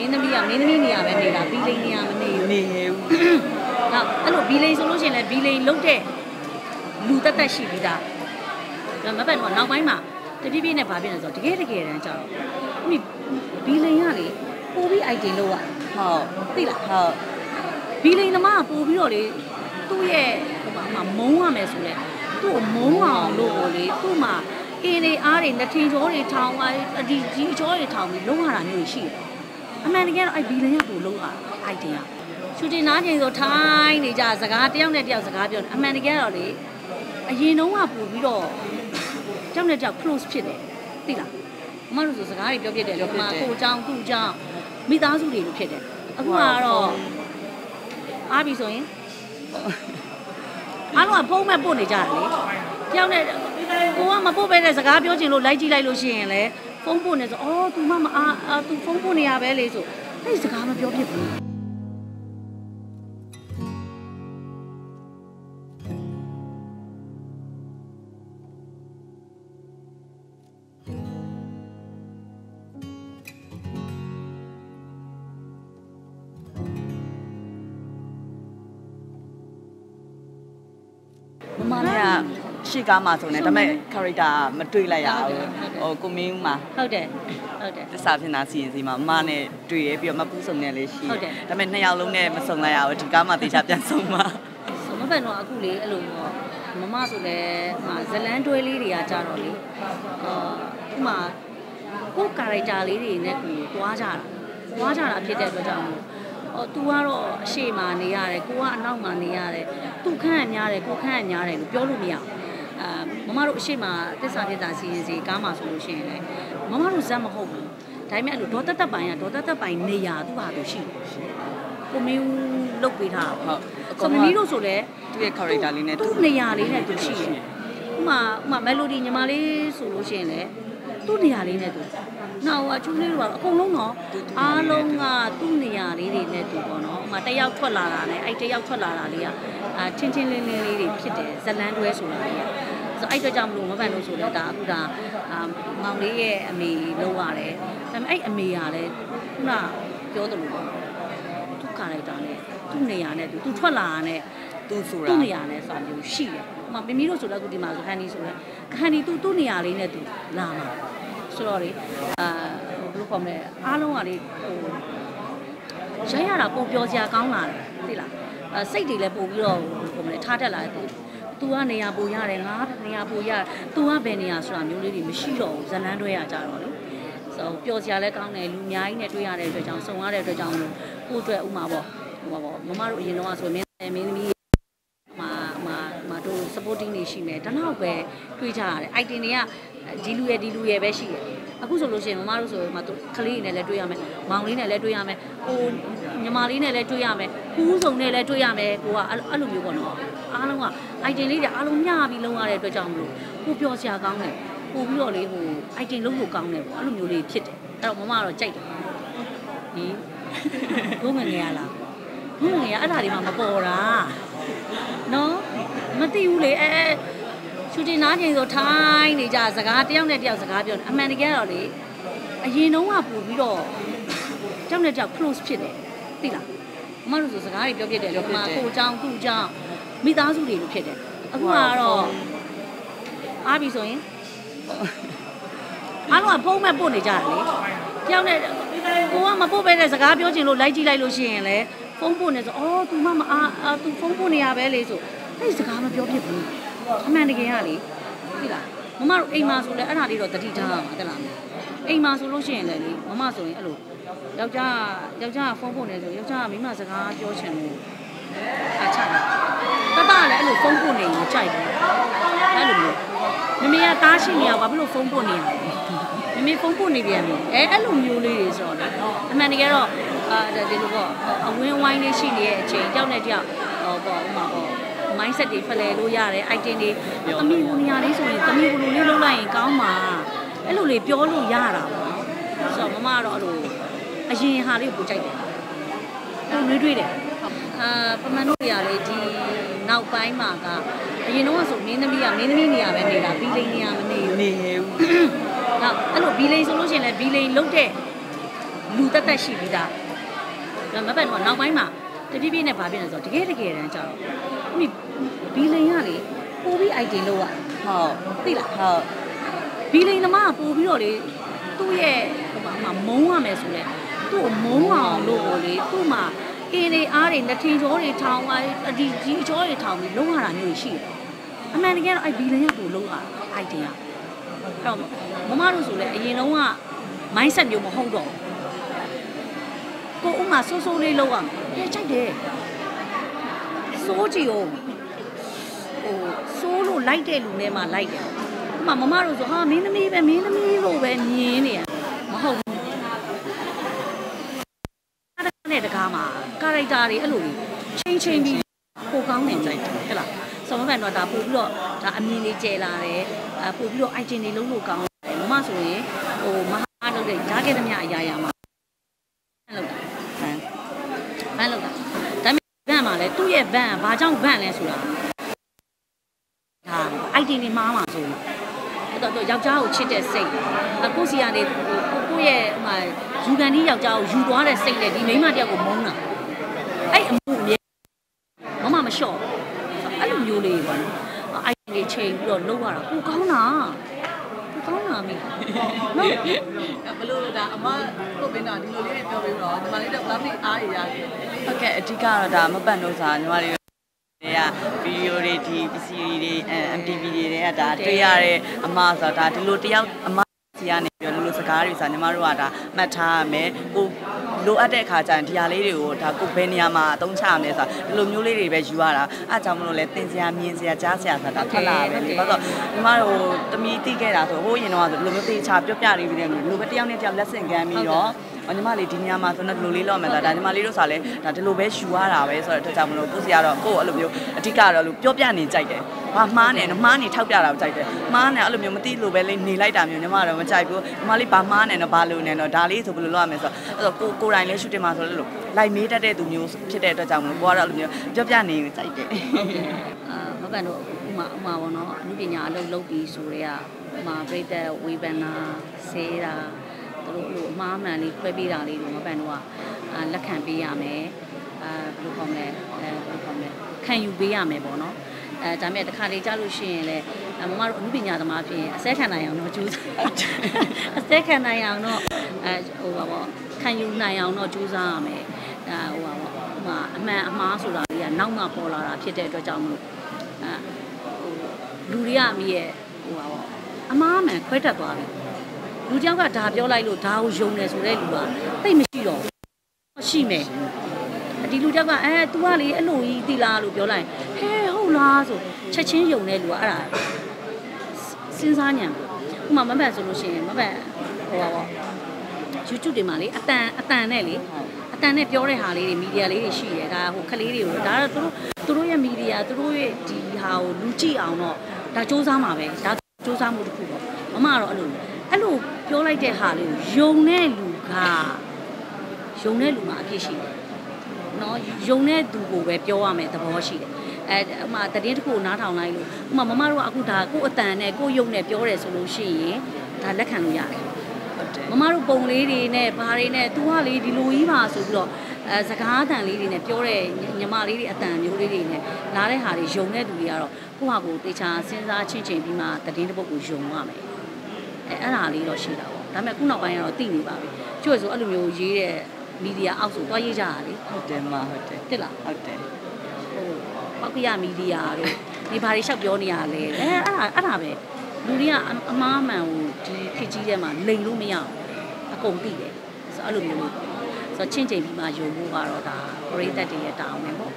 မင်းသမီးကမင်းသမီးနေရာပဲနေတာဘီလိန်နေရာမနေဘူးနေဘူးနောက်အဲ့လိုဘီလိန်ဆိုလို့ရှိရင်လည်းဘီလိန်လုတ်တဲ့လူတက်တက်ရှိပြီးသားဒါမပတ်တော့နောက်ပိုင်းမှာတပြည့်ပြည့်နဲ့ဗာပြနေဆိုတော့တကယ်တကယ်တမ်းကျတော့မိဘီလိန်ကလေပို့ပြီး item လောက်อ่ะဟုတ်သိလားဟုတ်ဘီလိန်သမားကပို့ပြီးတော့လေသူ့ရဲ့ဟိုမှာမုံရမယ်ဆိုလဲသူ့ကိုမုံအောင်လို့ကိုလေသူ့မှာအင်းတွေအားတွေလက်ထင်ချောတွေထောင်သွားအဒီကြီးချောတွေထောင်ပြီးလုံးရတာမျိုးရှိတယ် အမှန်တကယ်တော့အဲ့ဘီလင်းရကိုလုံးအောင်အိုက်တင်ရရှူတင်နားချိန်ဆိုထိုင်းနေကြစကားတယောက်နဲ့တယောက်စကားပြောနေအမှန်တကယ်တော့လေအရင်တုန်းကပို့ပြီးတော့တယောက်နဲ့တယောက် close ဖြစ်တယ်သိလားမမတို့ဆိုစကားတွေပြောဖြစ်တယ်လေမကိုအကြောင်းသူ့အကြောင်းမိသားစုတွေလိုဖြစ်တယ်အခုကတော့အားပြီဆိုရင်အားလုံးကဖုံးမဲ့ပို့နေကြတယ်လေတယောက်နဲ့ကိုကမပို့ပဲတဲ့စကားပြောချင်လို့လိုက်ကြည့်လိုက်လို့ရှိရင်လည်း ဖုံးပို့နေဆိုအော် तू မမအားအာ तू ဖုံးပို့နေရပဲလေဆိုအဲ့ဒီစကားမပြောဖြစ်ဘူးမမနဲ့က ရှေ့ကားမှာဆိုနေဒါပေမဲ့ character မတွေ့လိုက်ရဘူးဟိုကိုမင်းမှာဟုတ်တယ်ဟုတ်တယ်တစ္ဆာဖြစ်နာစီရင်စီမှာမမနဲ့တွေ့ရပြီးတော့မပူးစုံနဲ့လည်းရှိဟုတ်တယ်ဒါပေမဲ့နှစ်ယောက်လုံးနဲ့မစုံလိုက်ရဘူးဒီကားမှာတေချာပြန်စုံမှာဆိုမပန်တော့အခုလေအဲ့လိုပေါ့မမဆိုလဲဟာဇလန်းတွဲလေးတွေကကြတော့လေအာဥမာကိုယ်ကာရိုက်တာလေးတွေနဲ့ကိုတွားကြတာတွားကြတာဖြစ်တဲ့အတွက်ကြောင့်မို့အော် तू ကတော့အရှိမနေရတယ်ကိုကအနောက်မှာနေရတယ်သူခန့်ရများတယ်ကိုခန့်ရများတယ်လို့ပြောလို့မရဘူးအာ မမတို့အရှိမတစ္ဆာပြတာစီရင်စီကားမှာဆိုလို့ရှိရင်လေမမတို့ဇက်မဟုတ်ဘူးဒါပေမဲ့အဲ့လိုဒေါ်တက်တက်ပိုင်ကဒေါ်တက်တက်ပိုင်နေရသူ့ဟာသူရှိတယ်ကိုမင်းလုတ်ပေးထားတာပေါ့ဟုတ်ဆိုမမီးတို့ဆိုလဲသူ့ရဲ့ character လေးနဲ့သူ့နေရာလေးနဲ့သူရှိတယ်ဥမာဥမာ melody ညီမလေးဆိုလို့ရှိရင်လေသူ့နေရာလေးနဲ့သူ နောက်အချူလေးတို့ကအကုန်လုံးတော့အားလုံးကသူ့နေရာလေးတွေနဲ့သူပေါ့နော်ဥမာတစ်ယောက်ထွက်လာတာနဲ့အဲ့တစ်ယောက်ထွက်လာတာလေးကအာချင်းချင်းလင်းလင်းလေးတွေဖြစ်တယ်ဇလန်းတွဲဆိုတာလေးကဆိုအဲ့အတွက်ကြောင့်မလို့မပန်လို့ဆိုတော့ဒါအခုဒါအာမောင်လေးရဲ့အမေလုံးရတယ်ဒါပေမဲ့အဲ့အမေကလည်းခုနပြောသလိုပေါ့သူ့ကာရိုက်တာနဲ့သူ့နေရာနဲ့သူသူထွက်လာတာနဲ့သူ့ဆိုတာသူ့နေရာနဲ့ဆိုတာမျိုးရှိတယ်။ဟိုမှာမမီတို့ဆိုတော့အခုဒီမှာဆိုဟန်နီဆိုတော့ဟန်နီသူ့သူ့နေရာလေးနဲ့သူလာမှာ ဆိုတော့လေအာဘယ်လိုခေါ်မလဲအားလုံးကလေဟိုရိုက်ရတာပုံပြောစရာကောင်းလာတယ်သိလားအဲစိတ်တွေလည်းပို့ပြီးတော့ဟိုမလဲထားတတ်လာတယ်သူသူကနေရာပိုရတယ်ငါနေရာပိုရသူကဘယ်နေရာဆိုတာမျိုးလေးတွေမရှိတော့ဘူးဇလန်းတွဲရကြတော့လေဆိုပျော်စရာလည်းကောင်းတယ်လူအများကြီးနဲ့တွေ့ရတဲ့အတွက်ကြောင့်စုံရတဲ့အတွက်ကြောင့်လို့ကိုယ့်အတွက်ဥမာပေါ့ဟိုပါပေါ့မမတို့အရင်တော့ဆိုရင်မင်းမင်းသမီးမှာမှာမှာ တို့ supporting တွေရှိမယ်တနောက်ပဲတွေးကြရတယ် item တွေကဒီလူရဲ့ဒီလူရဲ့ပဲရှိတယ်အခုဆိုလို့ရှိရင်မမတို့ဆိုမှာသူကလေးတွေနဲ့လည်းတွေးရမယ်မောင်လေးနဲ့လည်းတွေးရမယ်ကိုညီမလေးနဲ့လည်းတွေးရမယ်ကူးစုံနဲ့လည်းတွေးရမယ်ကိုကအဲ့လိုအဲ့လိုမျိုးပေါ့နော်အားလုံးက item လေးတွေအားလုံးမျှပြီးလုံးရတဲ့အတွက်ကြောင့်မလို့ကိုပြောစရာကောင်းတယ်ပို့ပြီးတော့လေဟို item လုံးလို့ကောင်းတယ်ပေါ့အဲ့လိုမျိုးလေးဖြစ်တယ်အဲ့တော့မမကတော့ကြိုက်တယ်ဒီဘုံငငယ်ရလားဘုံငငယ်ရအဲ့ဒါတွေမှမပေါ်တာနော် မသိဘူးလေအဲရှူတင်နားချိန်ဆိုထိုင်းနေကြစကားတယောက်နဲ့တယောက်စကားပြောနေအမှန်တကယ်တော့လေအရင်တုန်းကပို့ပြီးတော့တယောက်နဲ့တယောက် close ဖြစ်တယ်သိလားမမတို့ဆိုစကားတွေပြောပြတယ်လို့မှာကိုအကြောင်းသူ့အကြောင်းမိသားစုတွေလိုဖြစ်တယ်အခုကတော့အားပြီဆိုရင်အားလုံးကပုံမဲ့ပို့နေကြတယ်လေတယောက်နဲ့ကိုကမပို့ပဲတဲ့စကားပြောချင်လို့လိုက်ကြည့်လိုက်လို့ရှိရင်လေဖုန်းပို့နေဆိုအော် तू မမအာ तू ဖုန်းပို့နေရပဲလေဆို အဲ့ဒီစကားမပြောဖြစ်ဘူးအမှန်တကယ်ကလေသိလားမမတို့အိမ်မှာဆိုလဲအဲ့ဒါလေးတော့တတိထားရမှာတက်လားအိမ်မှာဆိုလို့ရှိရင်လေလေမမဆိုရင်အဲ့လိုယောက်ျားယောက်ျားကဖုန်းပို့နေဆိုယောက်ျားကမိမစကားပြောချင်လို့အချတာတတလည်းအဲ့လိုဖုန်းပို့နေရင်ကြိုက်တယ်အဲ့လိုမျိုးမမေကတားရှိနေရဘာဖြစ်လို့ဖုန်းပို့နေရလဲမမေဖုန်းပို့နေပြန်ပြီအဲအဲ့လိုမျိုးလေးတွေဆိုတော့လေအမှန်တကယ်တော့အာဒီလိုပေါ့အဝင်းဝိုင်းလေးရှိနေတဲ့အချိန်ကြောက်နဲ့ကြောက်ဟောပေါ့ဥမာပေါ့ mindset တွေဖလှယ်လို့ရတယ် item တွေအမိဘူးနေရာလေးဆိုရင်တမိဘူးလိုလေးလုံးလိုက်ရင်ကောင်းမှာအဲ့လိုလေးပြောလို့ရတာပေါ့ဆိုတော့မမကတော့အဲ့လိုအရင်ဟာလေးကိုကြိုက်တယ်အဲ့လိုတွေးတယ်အာပမန်တို့တွေကလေဒီနောက်ပိုင်းမှာကအရင်တော့ဆိုမင်းသမီးကမင်းသမီးနေရာပဲနေတာဘီလိန်နေရာမနေဘူးနေဘူးနောက်အဲ့လိုဘီလိန်ဆိုလို့ရှိရင်လည်းဘီလိန်လုတ်တဲ့လူတက်တက်ရှိပြီးသားဒါမပတ်တော့နောက်ပိုင်းမှာတပြည့်ပြည့်နဲ့ဗာပြနေဆိုတော့တကယ်တကယ်တမ်းကျတော့မိ ဘီလိန်ကလေပို့ပြီး item လောက်ရဟုတ်သိလားဟုတ်ဘီလိန်သမားကပို့ပြီးတော့လေသူ့ရဲ့ဟိုမှာမုံရမယ်ဆိုလဲသူ့ကိုမုံအောင်လို့ကိုလေသူ့မှာအင်းလေးအားတွေလက်ထင်ကျော်တွေထောင်းသွားအဒီကြီးကျော်တွေထောင်းပြီးလုံးရတာမျိုးရှိတယ်အမှန်တကယ်တော့အဲ့ဘီလိန်ကပို့လုံးရ item อ่ะအဲ့တော့မမတို့ဆိုလဲအရင်တုန်းက mindset မျိုးမဟုတ်တော့ဘူးကိုဥမာဆိုးဆိုးလေးလောက်အောင်ဟဲ့ကြိုက်တယ်စိုးကြည့်အောင်ဟိုစိုး လို့လိုက်တဲ့လူနဲ့မှလိုက်တယ်ဥမာမမတို့ဆိုဟာမင်းသမီးပဲမင်းသမီးလို့ပဲမြင်နေရမဟုတ်ဘူးအဲ့ဒါနဲ့တကားမှာကာရိုက်တာတွေအဲ့လိုကြီးချင်းချင်းပြီးပိုကောင်းနေကြတယ်ဟုတ်လားဆောင်းမကန်တော့ဒါပို့ပြီးတော့ဒါအမြင်လေးကျဲလာတယ်အပို့ပြီးတော့ item တွေလုံးလို့ကောင်းတယ်မမဆိုရင်ဟိုမဟာလုပ်တဲ့ဓာတ်ခဲ့သမျှအရာရာမှာလုပ်တာဟမ်ဗန်လောက်တာဒါပေမဲ့ဗန်မှာလဲသူ့ရဲ့ဗန်ကဘာကြောင့်ဗန်လဲဆိုတာ ဒါ item တွေမှားမှာဆိုအဲ့တော့ယောက်ျားကိုချစ်တဲ့စိတ်အခုစီကနေဟိုကိုယ့်ရဲ့ဟိုမှာယူကန်ဒီယောက်ျားကိုယူသွားတဲ့စိတ်နဲ့ဒီမိန်းမတယောက်ကိုမုန်းတာအဲ့အမှုအမြဲမမမလျှော့အဲ့လိုမျိုးလေးပေါ့နော် item တွေချိန်ပြီးတော့လုပ်ရတာကိုကောင်းတာကိုကောင်းတာမိနော်ဘလို့ဒါအမကိုဘင်းတော့ဒီလိုလေးတွေပြောပြီးတော့ဒီမလေးတော့ဘာဖြစ်အားရရတယ်ဟုတ်ကဲ့အဓိကတော့ဒါမပတ်လို့ဆိုတာညီမလေး တွေကဗီဒီယိုတွေဒီ PC တွေအဲ MTV တွေတွေကဒါတွေ့ရတဲ့အမဆိုတာဒါဒီလိုတယောက်အမစီကနေပြောလို့လို့စကားတွေဆိုတာညီမတို့ကဒါမှတ်ထားရမယ်ကိုလိုအပ်တဲ့အခါကျရင်ဒီဟာလေးတွေကိုဒါကိုဘယ်နေရာမှာအသုံးချရမလဲဆိုတာဒီလိုမျိုးလေးတွေပဲယူရတာအဲအကြောင်းမလို့လဲသင်စရာမြင်စရာကြားစရာဆိုတာဒါထွက်လာပဲလေဘာလို့ညီမတို့တမီတိခဲ့တာဆိုဟိုးရင်တော့ဒီလိုမျိုးသေချာပြောပြနေပြီးတယ်လို့ပဲတယောက်နဲ့တယောက်လက်ဆင့်ကမ်းပြီးတော့။ ညီမလေးဒီညမှာဆိုတော့ဒီလိုလေးလောက်မယ်ဆိုတာဒါညီမလေးတို့ဆိုလဲဒါဒီလိုပဲယူရတာပဲဆိုတော့အတွက်ကြောင့်မလို့ကိုစီကတော့ကိုယ့်အဲ့လိုမျိုးအဓိကတော့လို့ပြောပြနေကြိုက်တယ်။ဘာမှားနေနော်မှားနေထောက်ပြတာကိုကြိုက်တယ်။မှားနေအဲ့လိုမျိုးမသိလို့ပဲလေးနေလိုက်တာမျိုးညီမကတော့မကြိုက်ဘူး။ညီမလေးဘာမှားနေနော်ဘာလို့နေနော်ဒါလေးဆိုဘယ်လိုလုပ်ရမလဲဆိုတော့အဲ့တော့ကိုကိုယ်တိုင်လေးရှူတင်မှာဆိုလို့လိုက်မေးတတ်တဲ့သူမျိုးဖြစ်တဲ့အတွက်ကြောင့်မလို့ကိုကတော့အဲ့လိုမျိုးပြောပြနေကြိုက်တယ်။အာမကန်တို့ဥမာဥမာပေါ့နော်အမှုပညာအလုပ်လုပ်ပြီးဆိုရဲကဥမာပြိသက်ဝေဘနာဆေးတာသူ တို့အဲ့လိုအမှားမှန်လေးခွဲပေးတာလေးတွေမကန်တို့ကအာလက်ခံပေးရမယ်အာဘယ်လိုခေါ်မလဲအဲဘယ်လိုခေါ်မလဲခံယူပေးရမယ်ပေါ့နော်အဲဒါမဲ့တစ်ခါလေကြားလို့ရှိရင်လည်းအမမတို့အမှုပညာသမားဖြစ်ရင်အစဲခံနိုင်အောင်တော့ကြိုးစားအစဲခံနိုင်အောင်တော့အဲဟိုပါပေါ့ခံယူနိုင်အောင်တော့ကြိုးစားရမယ်ဒါဟိုပါပေါ့ဥမာအမှန်အမှားဆိုတာလေးကနောက်မှပေါ်လာတာဖြစ်တဲ့အတွက်ကြောင့်မလို့အဲဟိုလူတွေကမိရဲ့ဟိုပါပေါ့အမားမှန်ခွဲတတ်သွားပြီ လူတယောက်ကဒါပြောလိုက်လို့ဒါကိုယုံတယ်ဆိုတဲ့လူကတိတ်မရှိတော့ဘူးရှိမယ်ဒီလူတယောက်ကအဲ तू ကလေအဲ့လိုကြီးသီလားလို့ပြောလိုက်ဟဲဟုတ်လားဆိုချက်ချင်းယုံတဲ့လူကအဲ့ဒါစဉ်းစားညံပေါ့ဥမာမမတ်ဆိုလို့ရှိရင်မမတ်ဟိုပါပေါ့ YouTube တွေမှာလေအတန်အတန်နဲ့လေအတန်နဲ့ပြောတဲ့ဟာလေးတွေမီဒီယာလေးတွေရှိတယ်ဒါဟိုခလေးတွေကိုဒါတော့သူတို့သူတို့ရဲ့မီဒီယာသူတို့ရဲ့ဒီဟာကိုလူကြည့်အောင်တော့ဒါစူးစမ်းမှာပဲဒါစူးစမ်းမှုတစ်ခုပေါ့မမကတော့အဲ့လိုအဲ့လို ပြောလိုက်တဲ့ဟာလေးကိုယုံတဲ့လူကယုံတဲ့လူမှာအပြစ်ရှိတယ်နော်ယုံတဲ့သူကိုပဲပြောရမယ်သဘောရှိတယ်အဲဥမာတည်င်းတစ်ခုကိုနားထောင်လိုက်လို့ဥမာမမတို့ကအခုဒါကိုယ့်အတန်နဲ့ကိုယ့်ယုံနဲ့ပြောတယ်ဆိုလို့ရှိရင်ဒါလက်ခံလို့ရတယ်ဟုတ်တယ်မမတို့ပုံလေးတွေနဲ့ဘာတွေနဲ့ तू ကလေဒီလိုကြီးပါဆိုပြီးတော့အဲစကားအတန်လေးတွေနဲ့ပြောတဲ့ညီမလေးတွေအတန်မျိုးလေးတွေနဲ့နားတဲ့ဟာတွေယုံတဲ့သူတွေကတော့ကိုယ့်ဟာကိုယ်တေချာစဉ်းစားချင်းချင်းပြီးမှတည်င်းတစ်ပုတ်ကိုယုံရမယ် အဲအဲ့ဒါလေးတော့ရှိတာပေါ့ဒါပေမဲ့ခုနောက်ပိုင်းကတော့သိနေပါပြီကျွတ်ဆိုအဲ့လိုမျိုးရေးတဲ့မီဒီယာအောက်ဆိုတွားရေးကြတာလေဟုတ်တယ်မဟုတ်တယ်တက်လားဟုတ်တယ်ဟိုပောက်ကရမီဒီယာတို့ဒီဘာတွေလျှောက်ပြောနေရလဲအဲအဲ့ဒါအဲ့ဒါပဲလူတွေကအအမားမှန်ကိုဒီခေတ်ကြီးထဲမှာလိန်လို့မရအောင်အကုန်သိတယ်ဆိုတော့အဲ့လိုမျိုးလို့ဆိုတော့ချင်းချိန်ပြီးမှယုံဖို့ကတော့ဒါပရိသတ်တွေရဲ့တောင်းပဲပေါ့